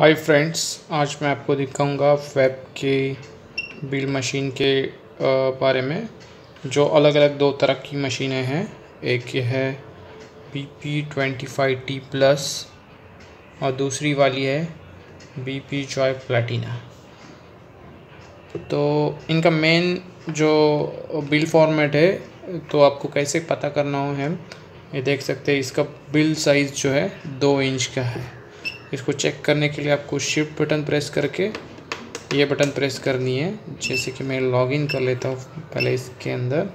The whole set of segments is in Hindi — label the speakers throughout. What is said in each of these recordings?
Speaker 1: हाय फ्रेंड्स आज मैं आपको दिखाऊँगा वेब के बिल मशीन के बारे में, जो अलग अलग दो तरह की मशीनें हैं। एक ये है B P twenty five T plus और दूसरी वाली है बी पी जॉय प्लेटिना तो इनका मेन जो बिल फॉर्मेट है तो आपको कैसे पता करना हो है ये देख सकते हैं। इसका बिल साइज़ जो है दो इंच का है। इसको चेक करने के लिए आपको शिफ्ट बटन प्रेस करके ये बटन प्रेस करनी है। जैसे कि मैं लॉगिन कर लेता हूँ पहले इसके अंदर।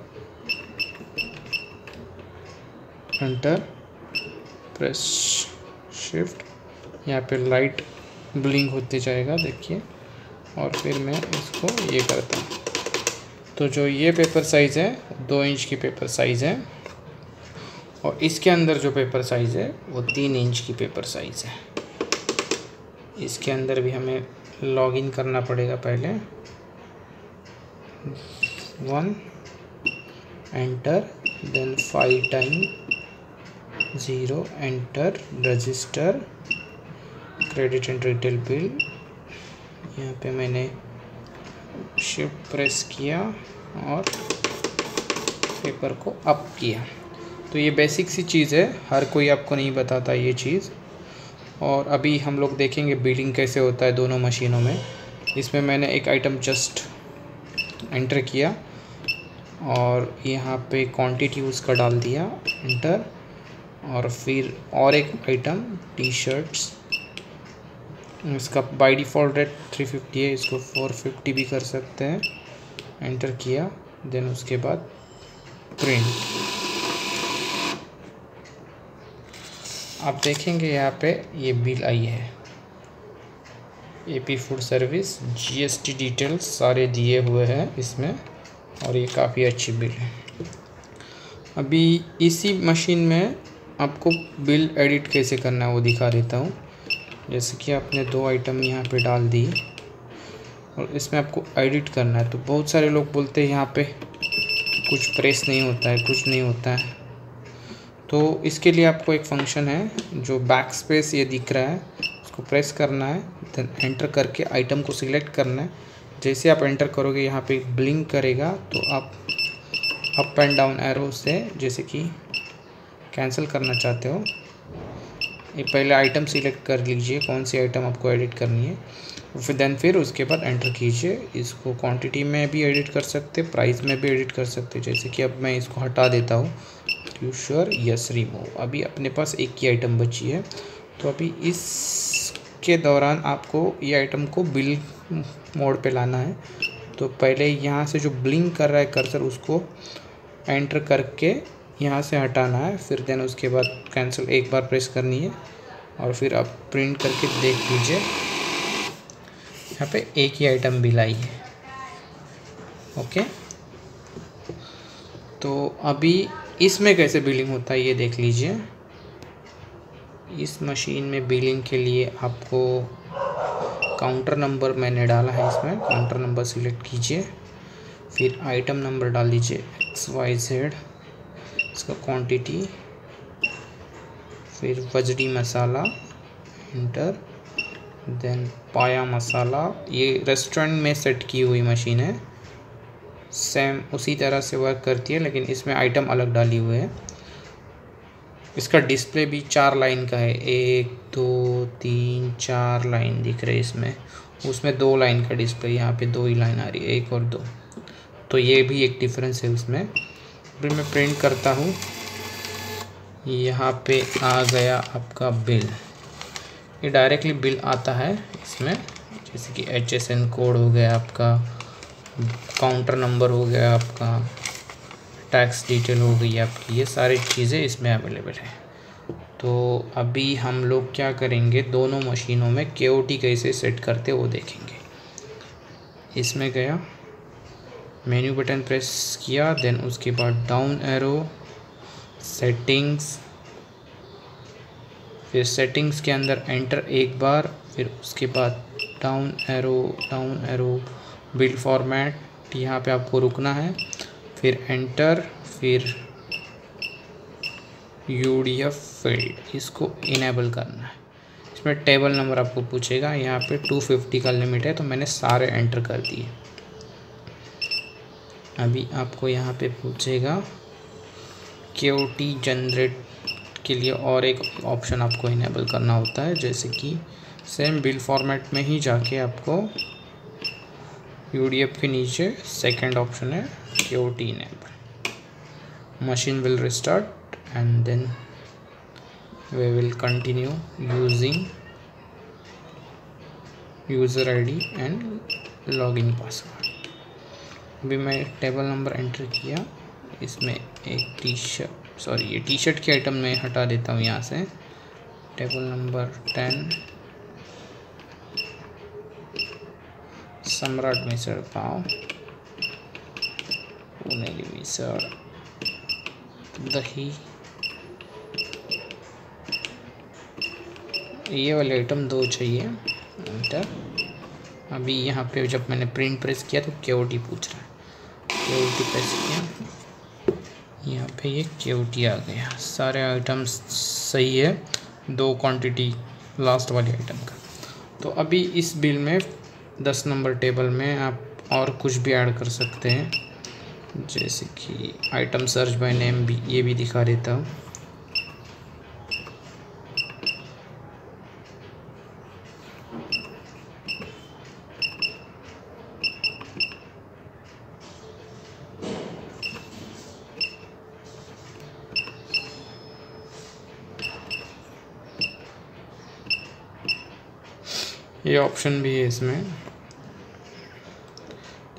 Speaker 1: एंटर प्रेस शिफ्ट यहाँ पे लाइट ब्लिंक होते जाएगा, देखिए। और फिर मैं इसको ये करता हूँ। तो जो ये पेपर साइज़ है, दो इंच की पेपर साइज़ है। और इसके अंदर जो पेपर साइज़ है, वो तीन इंच की पेपर साइज़ है। इसके अंदर भी हमें लॉगिन करना पड़ेगा पहले। One enter then five time zero enter register credit and retail bill यहाँ पे मैंने शिफ्ट प्रेस किया और पेपर को अप किया। तो ये बेसिक सी चीज़ है, हर कोई आपको नहीं बताता ये चीज़। और अभी हम लोग देखेंगे बिलिंग कैसे होता है दोनों मशीनों में। इसमें मैंने एक आइटम जस्ट एंटर किया और यहाँ पे क्वांटिटी उसका डाल दिया एंटर और फिर और एक आइटम टी शर्ट्स इसका बाय डिफ़ॉल्ट रेट 350 है, इसको 450 भी कर सकते हैं। एंटर किया देन उसके बाद प्रिंट आप देखेंगे यहाँ पे ये बिल आई है। AP food service GST details सारे दिए हुए हैं इसमें और ये काफ़ी अच्छी बिल है। अभी इसी मशीन में आपको बिल एडिट कैसे करना है वो दिखा देता हूँ। जैसे कि आपने दो आइटम यहाँ पे डाल दी और इसमें आपको एडिट करना है। तो बहुत सारे लोग बोलते हैं यहाँ पे कुछ प्रेस नहीं होता है, कुछ नहीं होता है। तो इसके लिए आपको एक फ़ंक्शन है, जो बैक स्पेस ये दिख रहा है, उसको प्रेस करना है देन एंटर करके आइटम को सिलेक्ट करना है। जैसे आप एंटर करोगे, यहाँ पे ब्लिंक करेगा तो आप अप एंड डाउन एरो से जैसे कि कैंसिल करना चाहते हो। ये पहले आइटम सिलेक्ट कर लीजिए, कौन सी आइटम आपको एडिट करनी है। फिर देन फिर उसके बाद एंटर कीजिए। इसको क्वांटिटी में भी एडिट कर सकते प्राइस में भी एडिट कर सकते, जैसे कि अब मैं इसको हटा देता हूँ। यू श्योर यस रिमूव अभी अपने पास एक ही आइटम बची है तो अभी इसके दौरान आपको ये आइटम को बिल मोड पे लाना है। तो पहले यहाँ से जो ब्लिंक कर रहा है कर्सर उसको एंटर करके यहाँ से हटाना है, फिर देन उसके बाद कैंसिल एक बार प्रेस करनी है, और फिर आप प्रिंट करके देख लीजिए। यहाँ पे एक ही आइटम बिल आई है ओके तो अभी इसमें कैसे बिलिंग होता है, ये देख लीजिए। इस मशीन में बिलिंग के लिए आपको काउंटर नंबर मैंने डाला है इसमें। काउंटर नंबर सिलेक्ट कीजिए। फिर आइटम नंबर डाल दीजिए एक्स वाई जेड इसका क्वांटिटी फिर वजडी मसाला इंटर देन पाया मसाला। ये रेस्टोरेंट में सेट की हुई मशीन है। सेम उसी तरह से वर्क करती है, लेकिन इसमें आइटम अलग डाली हुए है। इसका डिस्प्ले भी चार लाइन का है। एक, दो, तीन, चार लाइन दिख रहे इसमें। उसमें दो लाइन का डिस्प्ले यहाँ पे दो ही लाइन आ रही है, एक और दो। तो ये भी एक डिफरेंस है उसमें। फिर मैं प्रिंट करता हूँ। यहाँ पे आ गया आपका बिल ये डायरेक्टली बिल आता है इसमें, जैसे कि एच एस एन कोड हो गया आपका। काउंटर नंबर हो गया आपका, टैक्स डिटेल हो गई आपकी, ये सारी चीज़ें इसमें अवेलेबल है। तो अभी हम लोग क्या करेंगे, दोनों मशीनों में के कैसे सेट करते वो देखेंगे। इसमें गया मेन्यू बटन प्रेस किया देन उसके बाद डाउन एरो सेटिंग्स फिर सेटिंग्स के अंदर एंटर एक बार, फिर उसके बाद down arrow down arrow bill format यहाँ पे आपको रुकना है, फिर एंटर फिर यू डी एफ़ फ़ील्ड इसको इनेबल करना है। इसमें टेबल नंबर आपको पूछेगा, यहाँ पे 250 का लिमिट है तो मैंने सारे एंटर कर दिए। अभी आपको यहाँ पे पूछेगा के जनरेट के लिए और एक ऑप्शन आपको इनेबल करना होता है, जैसे कि सेम बिल फॉर्मेट में ही जाके आपको यूडीएफ के नीचे सेकंड ऑप्शन है K O T enable machine will restart and then we will continue using user ID and login password अभी मैं टेबल नंबर एंटर किया, इसमें एक टी शर्ट सॉरी ये टी शर्ट की आइटम मैं हटा देता हूँ यहाँ से. टेबल नंबर टेन सम्राट मिसळ पाव पुणेरी मिसळ दही ये वाले आइटम दो चाहिए। एंटर अभी यहाँ पे जब मैंने प्रिंट प्रेस किया तो के पूछ रहा है। के प्रेस किया। यहाँ पे ये के आ गया। सारे आइटम्स सही है। दो क्वांटिटी लास्ट वाले आइटम का। तो अभी इस बिल में दस नंबर टेबल में आप और कुछ भी ऐड कर सकते हैं। जैसे कि आइटम सर्च बाय नेम भी, ये भी दिखा देता हूँ। ये ऑप्शन भी है इसमें।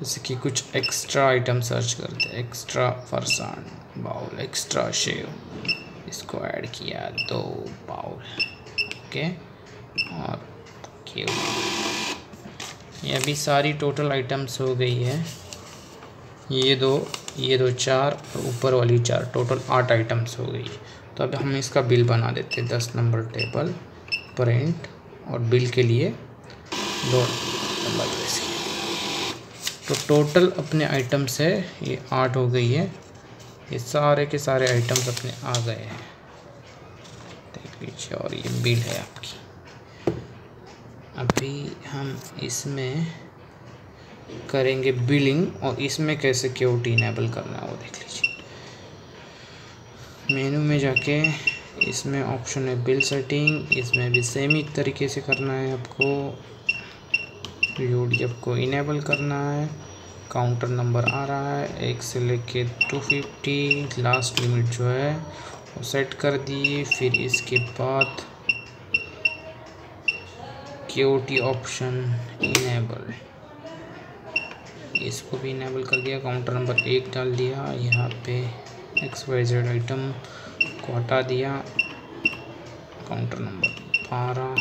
Speaker 1: जैसे कि कुछ एक्स्ट्रा आइटम सर्च करते हैं। एक्स्ट्रा फरसान बाउल एक्स्ट्रा शेव इसको ऐड किया दो बाउल ओके और ये अभी सारी टोटल आइटम्स हो गई है। ये दो ये दो चार और ऊपर वाली चार टोटल आठ आइटम्स हो गई। तो अब हम इसका बिल बना देते हैं, दस नंबर टेबल प्रिंट और बिल के लिए दो नंबर तो टोटल अपने आइटम्स है, ये आठ हो गई है। ये सारे के सारे आइटम्स अपने आ गए हैं। देख लीजिए, और ये बिल है आपकी। अभी हम इसमें करेंगे बिलिंग और इसमें कैसे क्योटी इनेबल करना है, वो देख लीजिए। मेनू में जाके इसमें ऑप्शन है बिल सेटिंग इसमें भी सेम ही तरीके से करना है आपको। यू को इनेबल करना है काउंटर नंबर आ रहा है, एक से लेके टू फिफ्टी लास्ट लिमिट जो है, वो सेट कर दिए, फिर इसके बाद के ऑप्शन इनेबल इसको भी इनेबल कर दिया काउंटर नंबर एक डाल दिया, यहाँ पे एक्स वाई जेड आइटम को हटा दिया काउंटर नंबर बारह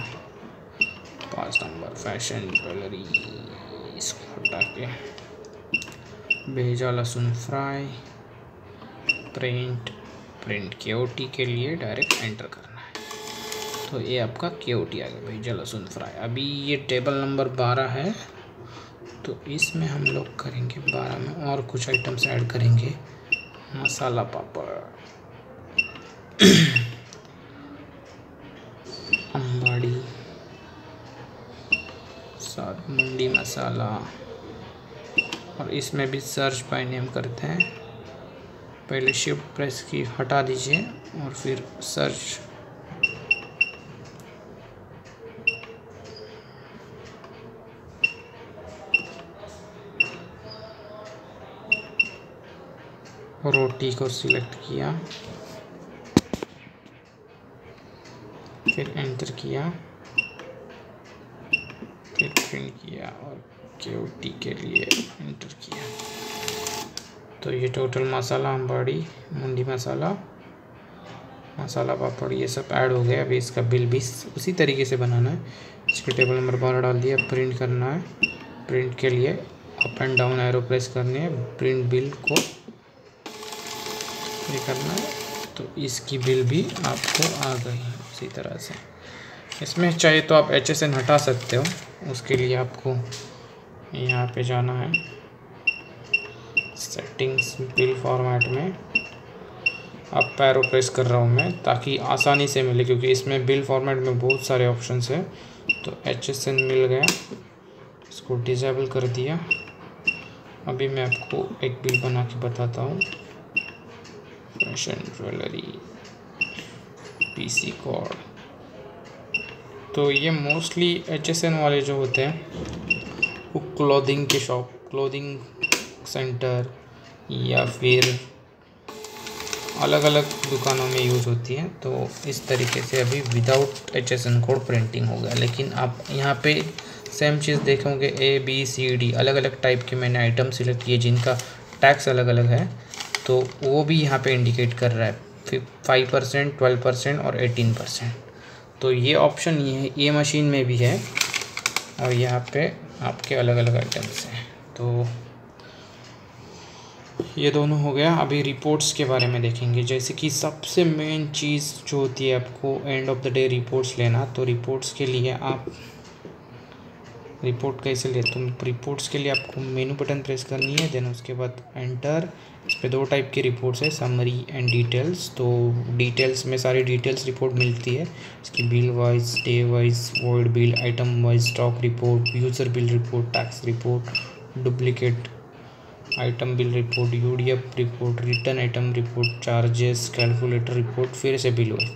Speaker 1: पाँच नंबर फ़ैशन ज्वेलरी इसको हटा के भेजा लहसुन फ्राई, प्रिंट प्रिंट के ओ टी के लिए डायरेक्ट एंटर करना है। तो ये आपका के ओ टी आ गया, भेजा लहसुन फ्राई। अभी ये टेबल नंबर बारह है तो इसमें हम लोग करेंगे बारह में और कुछ आइटम्स ऐड करेंगे। मसाला पापड़। मंडी मसाला। और इसमें भी सर्च बाय नेम करते हैं। पहले शिफ्ट प्रेस की हटा दीजिए और फिर सर्च। रोटी को सिलेक्ट किया। फिर एंटर किया। फिर प्रिंट किया और के के लिए इंटर किया। तो ये टोटल मसाला अम्बाड़ी मुंडी मसाला मसाला पापड़, ये सब ऐड हो गया। अभी इसका बिल भी उसी तरीके से बनाना है। इसके टेबल नंबर बारह डाल दिया प्रिंट करना है। प्रिंट के लिए up and down arrow press करनी है। प्रिंट बिल को ये करना है। तो इसकी बिल भी आपको आ गई है उसी तरह से। इसमें चाहिए तो आप एचएसएन हटा सकते हो। उसके लिए आपको यहाँ पे जाना है। सेटिंग्स बिल फॉर्मेट में। अब पैरो प्रेस कर रहा हूँ मैं, ताकि आसानी से मिले, क्योंकि इसमें बिल फॉर्मेट में बहुत सारे ऑप्शंस हैं। तो एच एस एन मिल गया। इसको डिजेबल कर दिया। अभी मैं आपको एक बिल बना के बताता हूँ। फ़ैशन ज्वेलरी पीसी कोड तो ये मोस्टली एच एस एन वाले जो होते हैं, वो क्लोथिंग के शॉप क्लोथिंग सेंटर या फिर अलग अलग दुकानों में यूज़ होती हैं। तो इस तरीके से अभी without H S N code printing हो गया। लेकिन आप यहाँ पे सेम चीज़ देखोगे ए बी सी डी अलग अलग टाइप के मैंने आइटम सिलेक्ट किए जिनका टैक्स अलग अलग है। तो वो भी यहाँ पे इंडिकेट कर रहा है फाइव परसेंट ट्वेल्व परसेंट और एटीन परसेंट तो ये ऑप्शन ये ये मशीन में भी है। और यहाँ पे आपके अलग अलग आइटम्स हैं। तो ये दोनों हो गया। अभी रिपोर्ट्स के बारे में देखेंगे। जैसे कि सबसे मेन चीज़ जो होती है आपको end of the day reports लेना तो रिपोर्ट्स के लिए आप रिपोर्ट कैसे ले तो रिपोर्ट्स के लिए आपको मेनू बटन प्रेस करनी है देन उसके बाद एंटर इस पर दो टाइप की रिपोर्ट्स है समरी एंड डिटेल्स तो डिटेल्स में सारी डिटेल्स रिपोर्ट मिलती है। इसकी bill wise day wise word bill item wise stock report user bill report tax report duplicate item bill report UDF report return item report charges calculator report फिर से बिल वाइज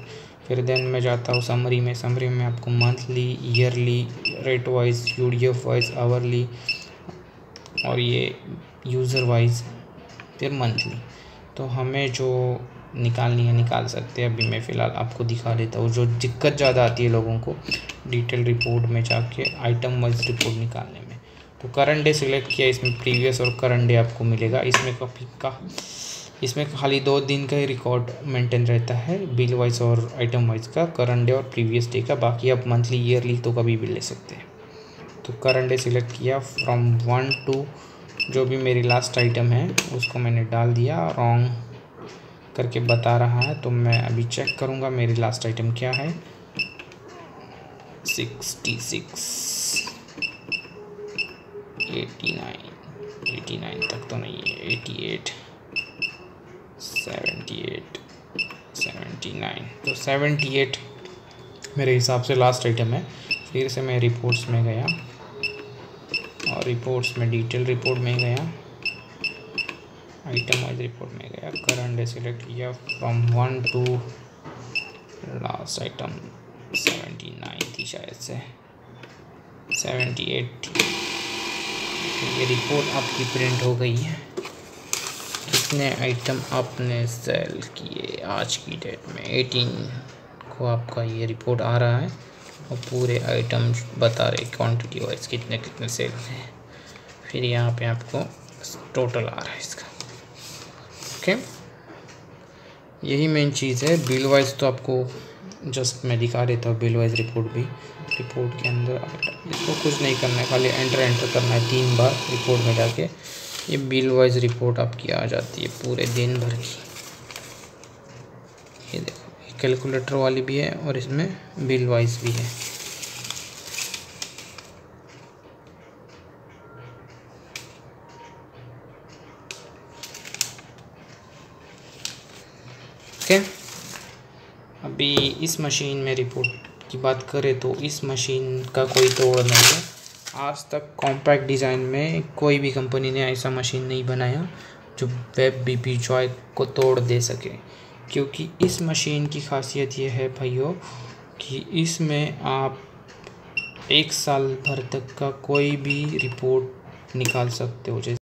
Speaker 1: फिर देन मैं जाता हूँ समरी में। समरी में आपको monthly yearly rate wise UDF wise hourly और ये यूज़र वाइज फिर मंथली तो हमें जो निकालनी है, निकाल सकते हैं। अभी मैं फ़िलहाल आपको दिखा देता हूँ। जो दिक्कत ज़्यादा आती है लोगों को डिटेल रिपोर्ट में जाके आइटम वाइज रिपोर्ट निकालने में। तो करंट डे सिलेक्ट किया, इसमें प्रीवियस और करंट डे आपको मिलेगा। इसमें कॉपी का इसमें खाली दो दिन का ही रिकॉर्ड मेंटेन रहता है बिल वाइज और आइटम वाइज का करंट डे और प्रीवियस डे का, बाकी आप मंथली ईयरली तो कभी भी ले सकते हैं। तो करंट डे सिलेक्ट किया फ्रॉम वन टू जो भी मेरी लास्ट आइटम है, उसको मैंने डाल दिया रॉन्ग करके बता रहा है तो मैं अभी चेक करूँगा मेरी लास्ट आइटम क्या है। Sixty six eighty nine eighty nine तक तो नहीं है eighty eight seventy eight seventy nine तो सेवेंटी एट मेरे हिसाब से लास्ट आइटम है। फिर से मैं रिपोर्ट्स में गया। और रिपोर्ट्स में डिटेल रिपोर्ट में गया। आइटम वाइज रिपोर्ट में गया। करंट सिलेक्ट किया from one to last item seventy nine थी शायद से। सेवेंटी एट ये रिपोर्ट आपकी प्रिंट हो गई है। कितने आइटम आपने सेल किए आज की डेट में? एटीन को आपका ये रिपोर्ट आ रहा है और पूरे आइटम बता रहे क्वांटिटी वाइज कितने कितने सेल हैं। फिर यहाँ पे आपको टोटल आ रहा है इसका। ओके यही मेन चीज़ है। बिल वाइज तो आपको जस्ट मैं दिखा देता हूँ बिल वाइज रिपोर्ट भी। रिपोर्ट के अंदर इसको कुछ नहीं करना है, खाली एंटर एंटर करना है तीन बार रिपोर्ट में जाके। ये बिल वाइज रिपोर्ट आपकी आ जाती है पूरे दिन भर की। ये देखो कैलकुलेटर वाली भी है और इसमें बिल वाइज भी है। ओके अभी इस मशीन में रिपोर्ट की बात करें तो इस मशीन का कोई तोड़ नहीं है। आज तक कॉम्पैक्ट डिज़ाइन में कोई भी कंपनी ने ऐसा मशीन नहीं बनाया जो वेब बी पी जॉय को तोड़ दे सके। क्योंकि इस मशीन की खासियत यह है भाइयों कि इसमें आप एक साल भर तक का कोई भी रिपोर्ट निकाल सकते हो। जैसे